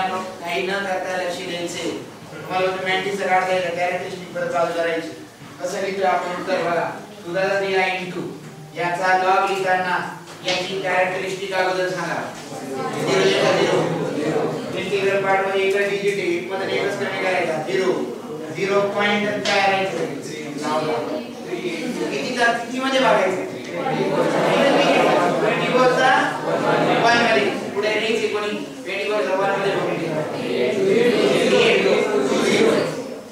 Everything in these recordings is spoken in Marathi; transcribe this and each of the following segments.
काही न करता लक्ष द्यायचे. तुम्हाला मॅन्टीचं काढता येईल कॅरेक्टरिस्टिक परत चालू करायची. कसं लिहितो आपण उत्तर बघा. दुधाचा दिला इंटू याचा लॉग लिहिताना याची कॅरेक्टरिस्टिक अगोदर सांगा. इंटिग्रल पार्टमध्ये एकच डिजिट आहे. एक मध्ये एकच कमी करायचा. झिरो झिरो पॉइंट काय करायचं लावला किती किती मध्ये बघायचं? 24 चा 1 मध्ये पुढे रेंज कोणी? 24 चा 1 मध्ये बघून घ्या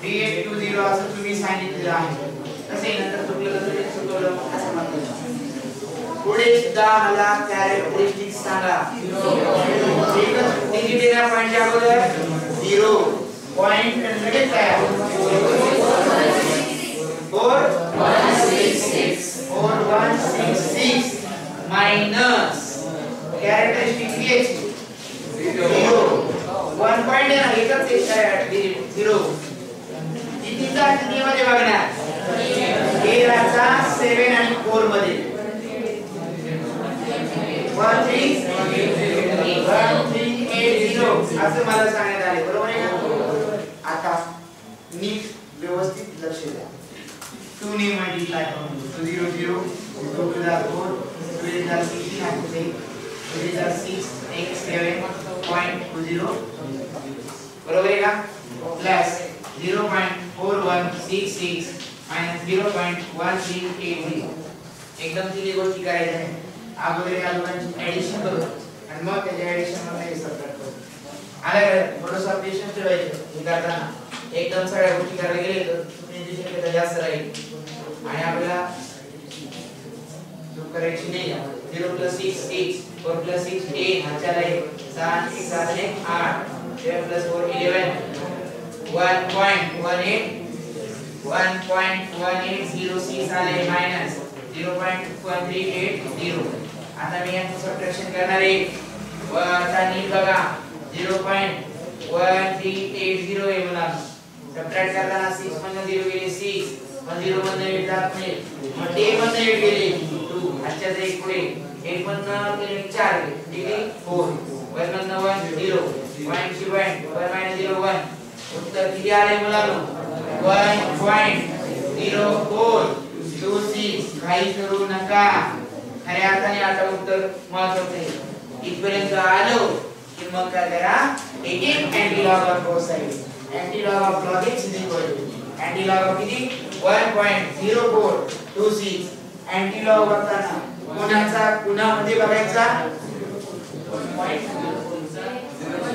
3820 असं तुम्ही सांगितलेलं आहे. तसे नंतर चुकलं तर ते चुकवलं असं म्हटलं पुढे सुद्धा मला कॅरेक्टरिस्टिक सांगा. एकच डिजिट येणार पॉइंटच्या अगोदर? 0 पॉइंट लगेच काय 4 4166 मायनस कॅरेक्टरिस्टिक लिहायची 0 वन पॉइंट आहे ना एकच एक 0 कितीचा किती मध्ये बघणार? 13चा 7 आणि 4 मध्ये. 1380 असं मला सांगण्यात आले. बरोबर आहे का? आता नीट व्यवस्थित लक्ष द्या. 2 ने मल्टिप्लाय करून 0 0 2 to the 4 2 to the 16 and 3 2 to the 6 x 7.20 बरोबर आहे का प्लस 0.4166 मायनस 0.1380 एकदम तिन्ही गोष्टी करायच्या आहेत. अगोदर या दोघांची ऍडिशन करू. आणि मग त्याच्या ऍडिशनमध्ये हे सबट्रॅक्ट करू. आलं का? थोडंसं पेशन्स ठेवायचं हे करताना. एकदम सगळ्या गोष्टी करायला गेले तर चुकण्याची शक्यता जास्त राहील. आणि आपल्याला करायची नाही zero plus six six, four plus six eight हाच्याला एक सहा एक सात एक आठ seven plus four eleven one point one eight, one point one eight zero six आले, minus zero point one three eight zero आता मी यांचं सबट्रॅक्शन करणार आहे. व आता नीट बघा. Zero point one three eight zero आहे मला. सबट्रॅक्ट करताना सिक्स मधनं झिरो गेले सिक्स पण झिरो मधनं एट जात नाही. मग ते मधनं एट गेले. आजच्या एक पुढे. एट मधनं गेले चार. ठीक फोर. वन मधनं वन झिरो पॉइंट ची point one minus zero one उत्तर किती आले मुलांनो one point zero four two six काही करू नका. खऱ्या अर्थाने आता उत्तर महत्वाचं आहे. इथपर्यंत आलो की मग काय करा? एकेक anti log of both side anti log of log X is equal to anti log of किती 1.0426 अँटी लॉ बघताना कोणाचा कुणामध्ये बघायचा?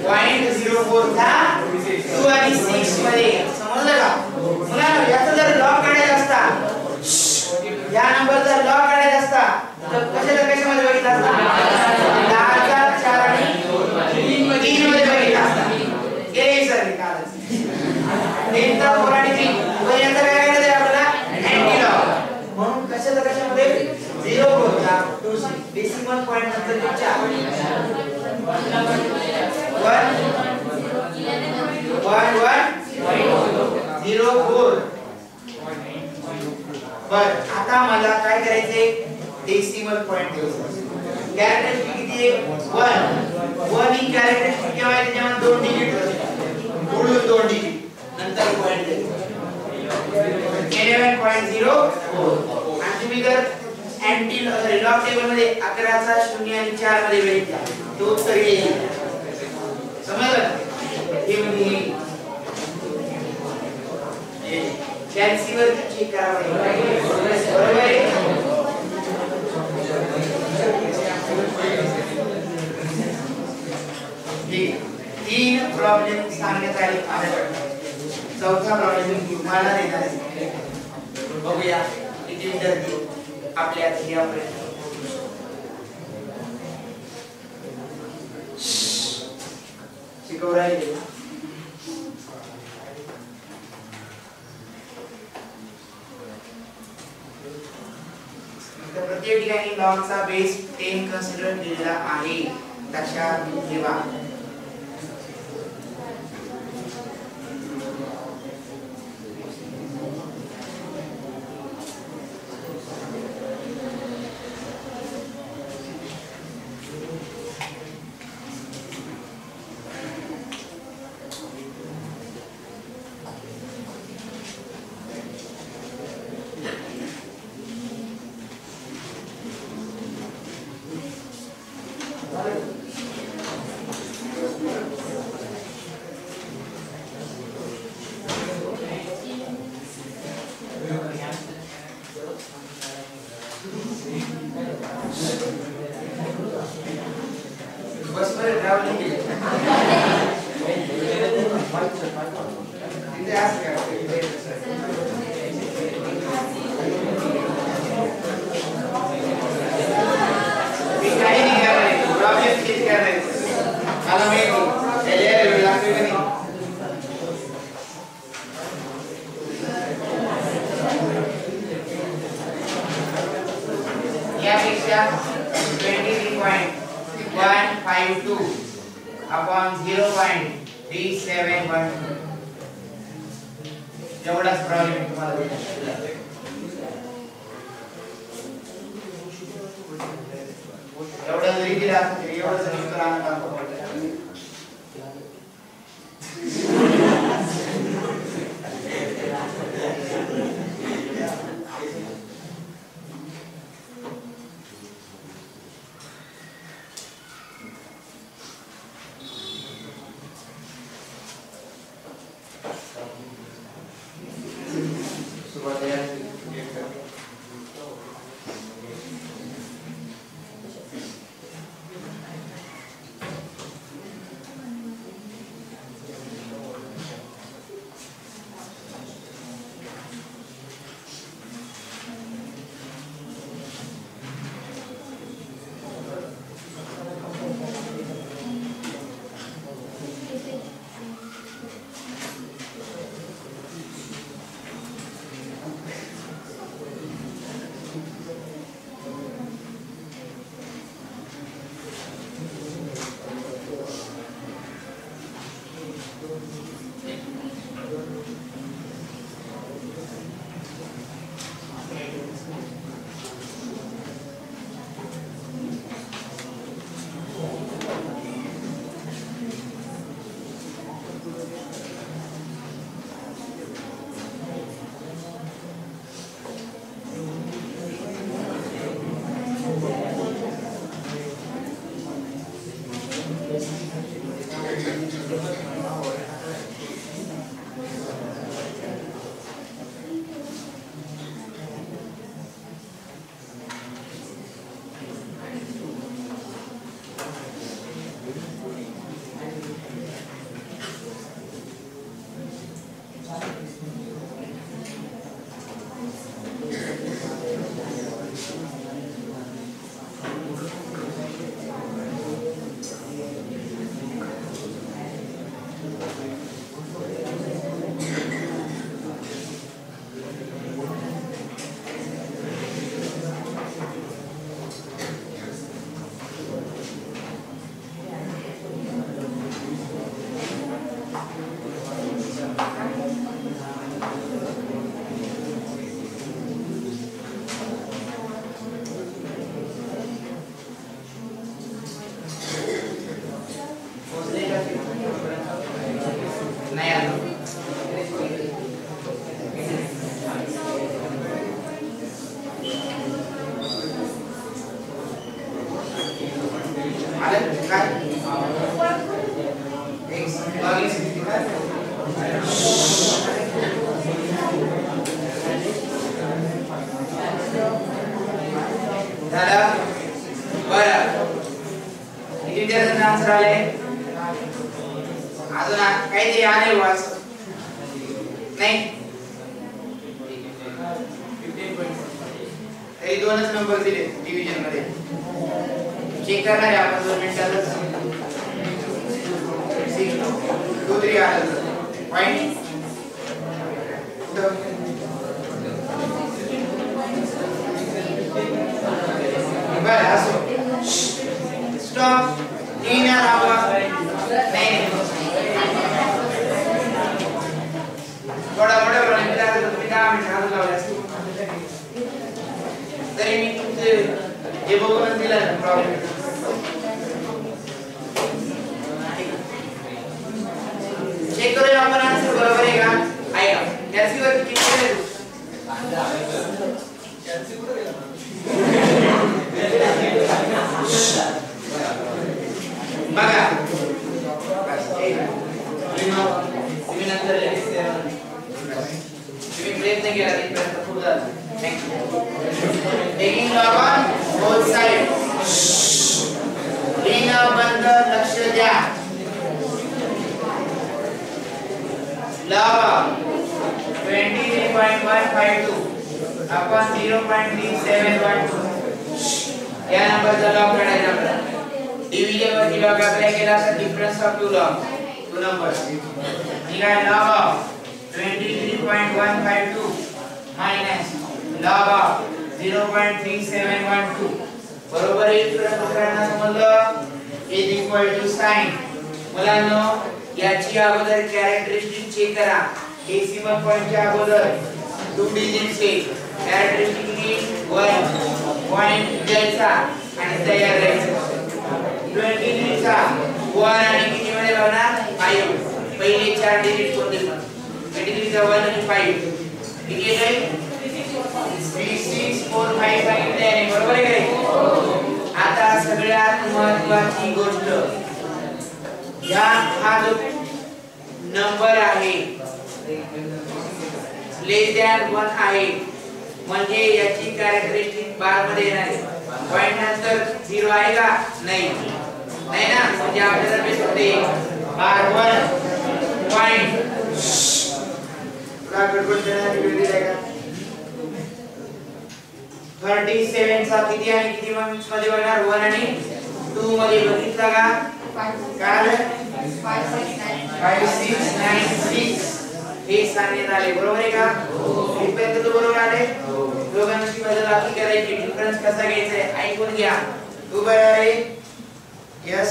पॉइंट झिरो फोर चा टू आणि सिक्समध्ये. समजलं का? मुलांना याचा जर लॉ काढायचा असता या नंबर जर लॉ काढायचा असता तर कशाला कशामध्ये बघितला असता? दहाचा चार आणि तीन मध्ये तीन मध्ये बघितला असता. गेले सर कालच फोर आणि तीन पण याचा काय करायचं आहे आपल्याला अँटी लॉग म्हणून कशाला कशामध्ये झिरो फोर चा टू सिक्स डेसिमल पॉइंट नंतर चार one one one zero four बर आता मला काय करायचे डेसिमल पॉइंट घ्यायचं कॅरेक्टरिस्टिक किती आहे? वन वन ही कॅरेक्टरिस्टिक केव्हा आहे त्याच्यामध्ये दोन डिजिट पुढून दोन डिजिट नंतर पॉइंट इलेव्हन पॉईंट झिरो आणि तुम्ही जर लॉग टेबल uh, मध्ये अकराचा शून्य आणि चारमध्ये बघितला तो उत्तर येईल. समजलं? हे म्हणजे कॅल्सीवर चेक करावं बरोबर आहे? आहे. तीन प्रॉब्लेम सांगण्यात आले आपल्याकडे चौथा प्रॉब्लेम तुम्हाला देणार आहे. बघूया किती विद्यार्थी. आपल्या ध्येयापर्यंत पोहोचू शकतात. राहिले तर प्रत्येक ठिकाणी लॉगचा बेस टेन कन्सिडर दिलेला आहे. लक्षात ठेवा. They asked किती जणांना आन्सर आले अजून काहीतरी आले वाच नाही? तरी दोनच नंबर दिले डिव्हिजनमध्ये. चेक करणार आहे आपण दोन मिनिटातच. टू थ्री आलं पॉईंट बरं असो स्टॉप तीन राहावा थोडा मोठा प्रॉब्लेम तुम्ही दहा मिनिट हात लावले असते तरी मी तुमचे हे बघूनच दिला प्रॉब्लेम चेक करूया आपण आन्सर बरोबर आहे का? ऐका. कॅल्सीवर किती केले बघा तुम्ही नंतर लगेच तुम्ही प्रयत्न केला तिथपर्यंत खूप झालं taking log on both side लीन बंद लक्ष द्या log of 23.152 upon 0.3712 या नंबरचा लॉग काढायचा आपल्याला डिव्हिजन वरती लॉग अप्लाय केला तर difference of two log two number ठीक आहे log of 23.152 minus log of 0.3712 बरोबर आहे प्रकरणात समजलं इज इक्वल टू साइन मुलांनो याची अगोदर कॅरेक्टरिस्टिक चेक करा. डेसिमल पॉइंटच्या अगोदर. टू डिजिटचे कॅरेक्टरिस्टिक की 1 पॉइंट द्यायचा आणि तयार राहायचं. 23 चा. वन आणि किती? मध्ये लावणार फाईव्ह पहिले चार डिजिट कोणते पण. 23 चा 1 आणि फाईव्ह किती येते 3 6 4 5 सांगितले आहे. बरोबर आहे आता सगळ्यात महत्वाची गोष्ट. या हा जो नंबर आहे लेस दॅन वन आहे. म्हणजे याची कॅरेक्टरिस्टिक बारमध्ये येणार आहे. पॉइंट नंतर झिरो आहे का? नाही. नाही ना म्हणजे आपल्याला बेस होते बार 1 पॉइंट तुला गडबड करण्याची वेळ दिलाय का 37 चा किती आणि किती मध्ये बघणार 1 आणि 2 मध्ये बघितला का काय 5696 हे सांगण्यात आले बरोबर आहे का इथपर्यंत तो बरोबर आले दोघांची बदल आपली करायची डिफरन्स कसा घ्यायचा ऐकून घ्या तू आहे यस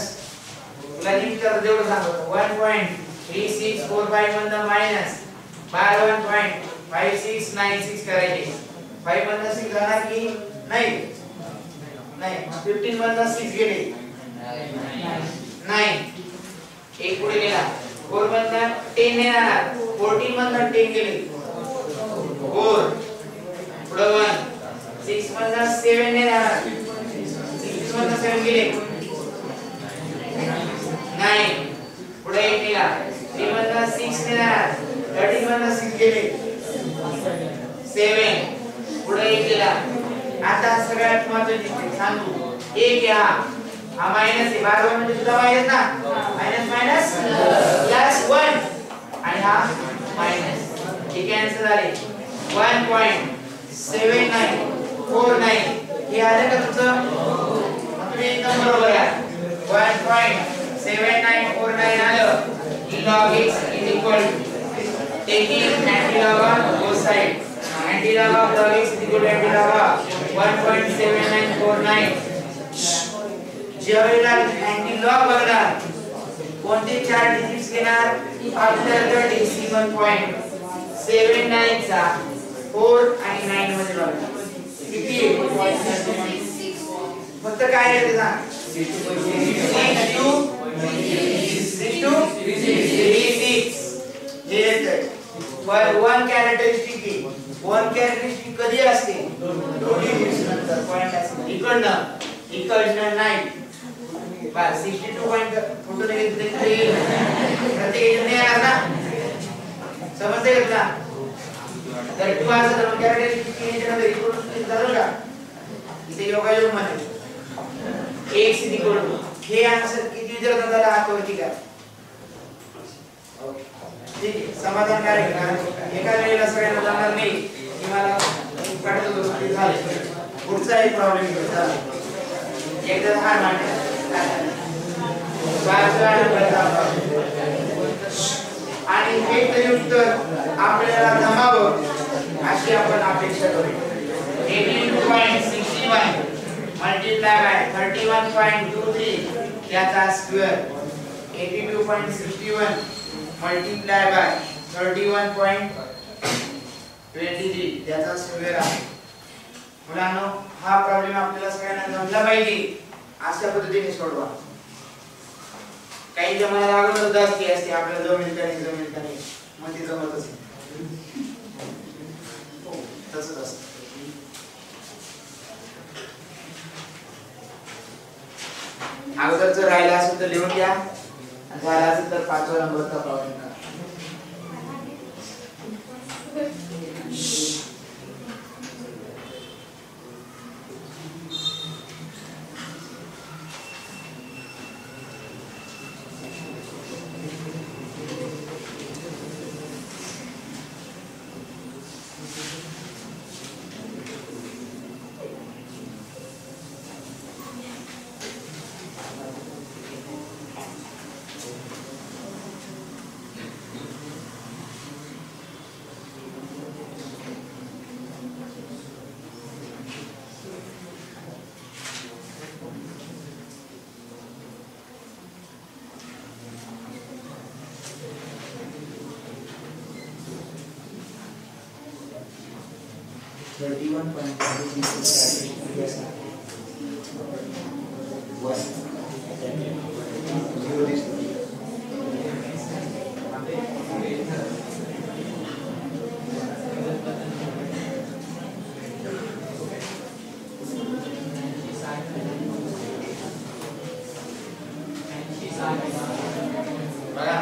तुला नीट कर तेवढं सांगतो. One point three six four five मधनं minus by one point five six nine six करायचे. फाईव्ह मधनं सिक्स जाणार की नाही? नाही. फिफ्टीन मधनं सिक्स गेले. नाही एक पुढे गेला. फोर मधनं टेन नाही राहणार. फोर्टीन मधनं टेन गेले. फोर पुढं वन. सिक्स मधनं सेव्हन नाही राहणार. सिक्स मधनं सेव्हन गेले. नाईन पुढे 8 गेला 3 मधनं 6 नाही थर्टी 13 मधनं 6 गेले. सेवन पुढे एक गेला आता सगळ्यात महत्वाची सांगू. एक या. हा मायनस आहे. बारा म्हणजे सुद्धा मायनस ना? मायनस मायनस प्लस वन आणि हा मायनस ठीक आहे आन्सर झाले. One point seven nine four nine हे आलं का तुमचं? तुम्ही एकदम बरोबर आहे one point seven nine four nine आलं log x is equal to taking anti-log on both sides. Anti-log of log x is equal to anti-log of 1.7949. ज्यावेळेला anti-log बघणार कोणते चार डिजिट्स घेणार आफ्टर द डेसिमल पॉइंट 79 चा 4 आणि 9 मध्ये बघणार किती फक्त काय आहे ते सांग 62 वन कॅरेक्टरिस्टिक वन कॅरेक्टरिस्टिक कधी असते दोन्ही नंतर पॉइंट इकडनं इकडनं नाही बस 62 पॉइंट फोटो नाही घेतले तरी प्रत्येक नाही आला ना समजते का तर टू असं तर कॅरेक्टरिस्टिक याच्या नंतर इकडून झालं का इथे योगायोगमध्ये एक सिधी करून हे आन्सर किती विचारतात झाला आकृती का ठीक आहे. समाधानकारक आहे. एका वेळेला सगळ्यांना जाणार नाही. की मला काढत गोष्टी झाले पुढचा एक प्रॉब्लेम झाला. एकदा हार मांडला आणि हे तरी उत्तर आपल्याला जमावं अशी आपण अपेक्षा करू. 82.61 मल्टिप्लाय बाय 31.23 त्याचा स्क्वेअर 82.61 मल्टिप्लाय बाय 31.23 त्याचा स्क्वेअर आहे. मुलांनो हा प्रॉब्लेम आपल्याला सगळ्यांना जमला पाहिजे. अशा पद्धतीने सोडवा. काही जमाला अगोदर जास्ती असते आपल्याला जमेल का नाही जमेल का नाही मग ते जमतच हो, तसंच असतं. अगोदर जर राहिलं असेल तर लिहून घ्या. आणि झाला असेल तर पाचवा नंबरचा प्रॉब्लेम करा बघा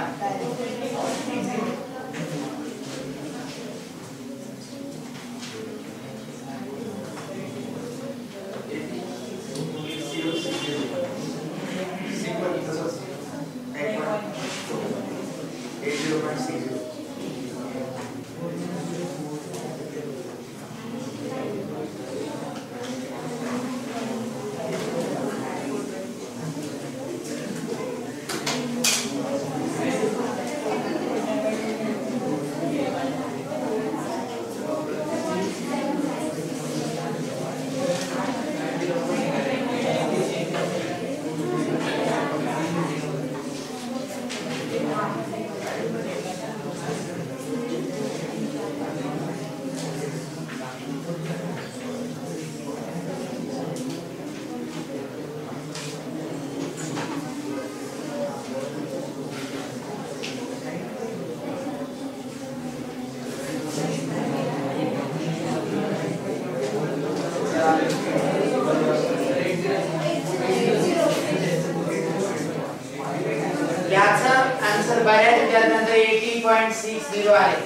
याचं आन्सर बऱ्याच विद्यार्थ्यांचं एटी पॉईंट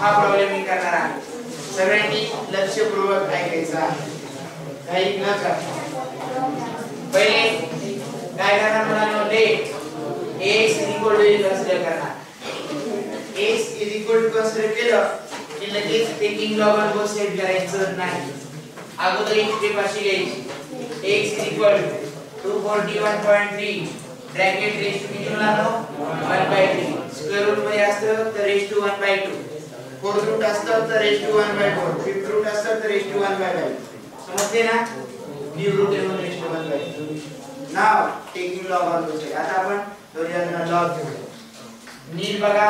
हा प्रॉब्लेम मी करणार आहे. सगळ्यांनी लक्षपूर्वक ऐकायचं आहे. काही न करता पहिले काय करणार मुलांनो let S is equal to consider करणार? S is equal to consider केलं की लगेच टेकिंग लॉगर ऑन सेट करायचं नाही. अगोदर एक स्टेप अशी घ्यायची. X is equal to forty one point three bracket raised किती मुलांनो 1 by 3 स्क्वेअर रूटमध्ये असतं तर raised to one by two fourth root असतं तर raise to one by four. Fifth root असतं तर raise to one by five. समजते ना? न्यू रूट एवढं raise to one by now taking log on both आता आपण दोन्हीला लॉग घेऊ नीट बघा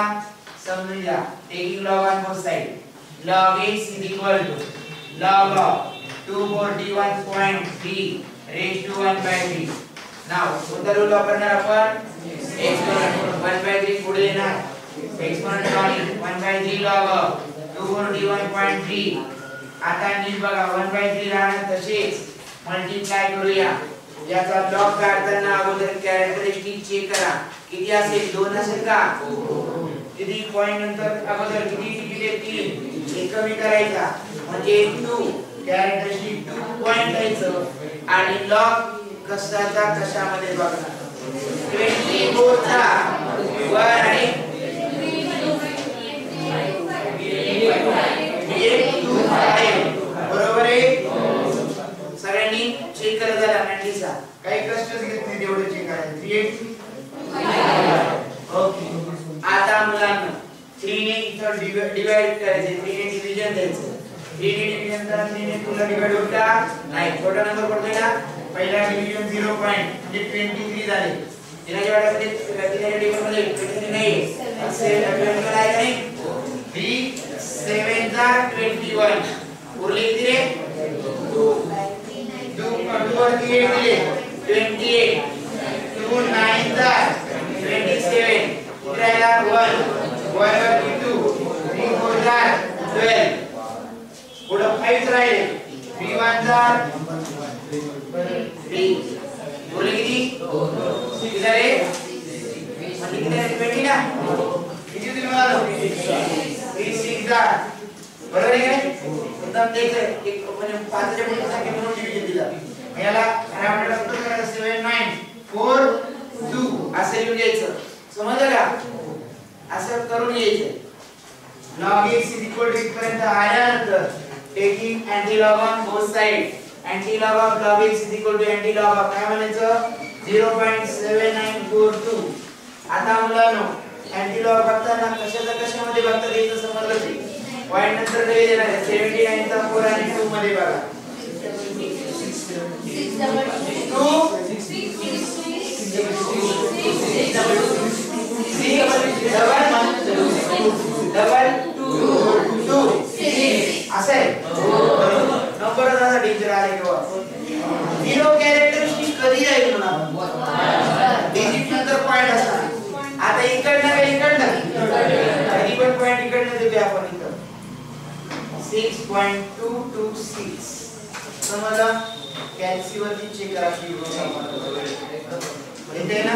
समजून घ्या. Taking log on both side log x is equal to log of 241.3 raise to 1 by 3 now कोणता रूल वापरणार आपण? एक्सपोनेंट 1 बाय 3 पुढे येणार. एक्सपोनेंट लॉग 1 बाय 3 लॉग 2 1.3 आता नीट बघा 1 बाय 3 राहणार तसेच. मल्टिप्लाय करूया. याचा लॉग काढताना अगोदर कॅरेक्टरिस्टिक चेक करा. किती असेल? 2 असेल का? किती पॉइंट नंतर अगोदर किती किती तीन कमी करायचा. म्हणजे 2 कॅरेक्टरिस्टिक 2 पॉइंट घ्यायचं आणि लॉग कशाचा? कशामध्ये बघणार 24 चा. वर आणि बरोबर आहे? सगळ्यांनी चेक करत झाला मॅन्डीचा काही कष्टच घेत नाही तेवढं चेक करायचं. 380 ओके आता मुलांना 3 ने इथं डिवाइड करायचे. 3 ने द्यायचं. 3 ने करा 3 तुला डिवाइड होता नाही. छोटा नंबर पडतोय ना पहिला डिव्हिजन झिरो पॉईंट म्हणजे 23 झाले. तिनाच्या वाड्यामध्ये तिनाच्या डिवीजनमध्ये 23 नाही असे डिवीजन आहे का नाही 3 7 जा 21 उरले किती रे 2 2 वरती 8 दिले 28 2 9 जा 27 किती राहिला 1 1 वरती 2 3 4 जा 12 पुढं 5 राहिले. 3 1 जा 3 उरले किती? किती झाले? किती झाले? 20 ना? किती दिले मला 3 6 दिला बरोबर आहे का? एकदम एक म्हणजे पाचच्या पुढे संख्या म्हणून डिव्हिजन दिला. याला आणि आपल्याला उत्तर करायचं 7 9 4 2 असं लिहून द्यायचं समजलं का? असं करून यायचं log x is equal to इथपर्यंत आल्यानंतर taking anti log on both side anti log of log x is equal to anti log of काय म्हणायचं? 0.7942 आता मुलांनो अँटी लॉग बघताना कशाचा कशामध्ये बघता यायचं समजलं ते पॉइंट नंतर काही देणार आहे 79 चा 4 आणि 2 मध्ये बघा 2 डबल 2 2 असं आहे नंबर असा डेंजर आले किंवा झिरो कॅरेक्टरिस्टिक कधी जाईल म्हणा डिजिट नंतर पॉइंट असणार आता इकडनं का इकडनं कधी पण पॉइंट घेऊया आपण इथं. Six point two two six समजा कॅल्सीवरती चेक करायची म्हणजे ना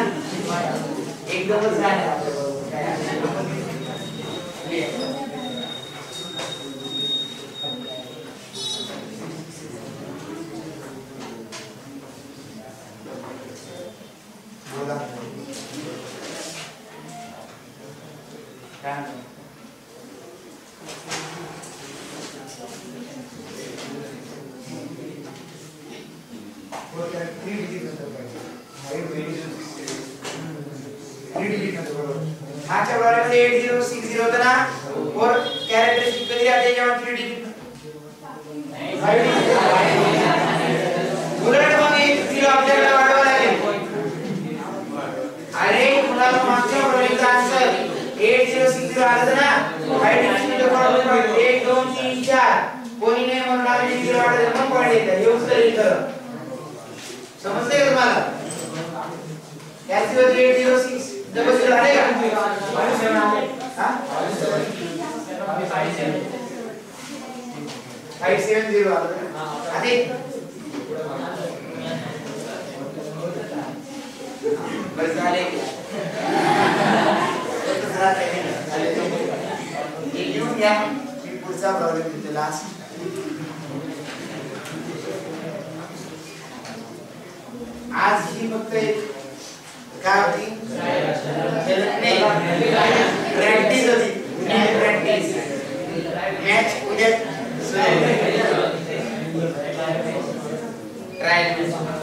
एकदमच राहणार आपल्याबरोबर काय आहे? बोला काय म्हणतो? मागच्या प्रॉब्लेममध्ये 8060 होतं ना फोर कॅरेक्टरिस्टिक कधी राहते जेव्हा 3 डिजिट उलट मग एक झिरो आपल्याला वाढवावं लागेल अरे मुलाला मागच्या प्रॉब्लेमचा आन्सर 8060 आलं होतं ना फाइव डिजिटमध्ये प्रॉब्लेम 1 2 3 4 कोणी नाही म्हणून आम्ही झिरो वाढवलं मग पॉईंट येतं हे उत्तर येतं समजतंय का तुम्हाला कॅल्सीवर 806 डबल झिरो आले का हा फाईव्ह सेवन झिरो आलं बस झाले लिहून घ्या मी पुढचा प्रॉब्लेम देतो लास्ट आज ही फक्त एक Cardi. Practice होती. Need practice. Match उधर. Try.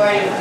называем